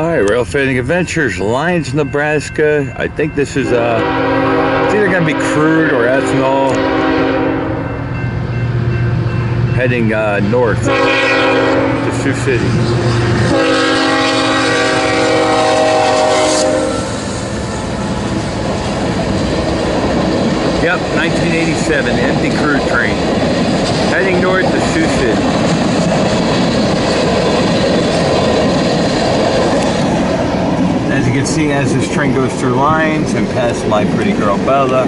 All right, Rail Fanning Adventures, Lyons, Nebraska. I think this is uh, it's either gonna be crude or ethanol. Heading uh, north to Sioux City. Yep, 1987, empty crew train. Heading north to Sioux City. You can see, as this train goes through Lyons and past my pretty girl Bella,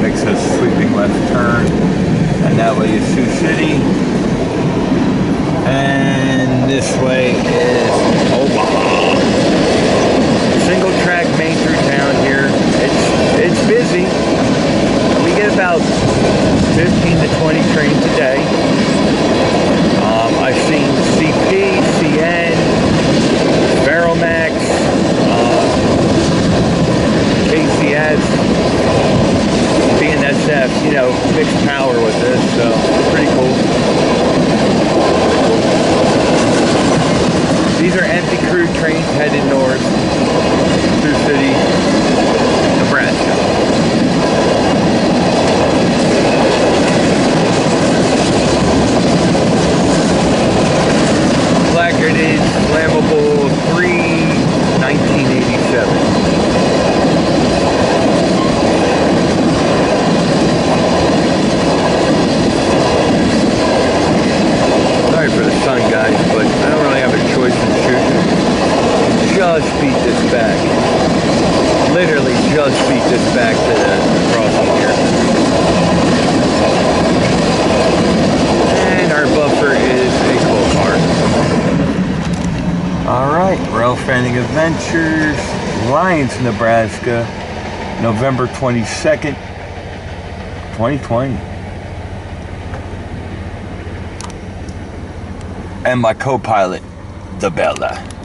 makes a sweeping left turn, and that way is Sioux City. And this way is Omaha. Single track main through town here. It's it's busy. We get about 15 to 20 trains a day. Um, I've seen know, mixed power with this, so pretty cool. These are empty crude trains headed north through city, Just beat this back. Literally just beat this back to the crossing here. And our buffer is a cool car. Alright, Rail Fanning Adventures, Lyons, Nebraska, November 22nd, 2020. And my co-pilot, the Bella.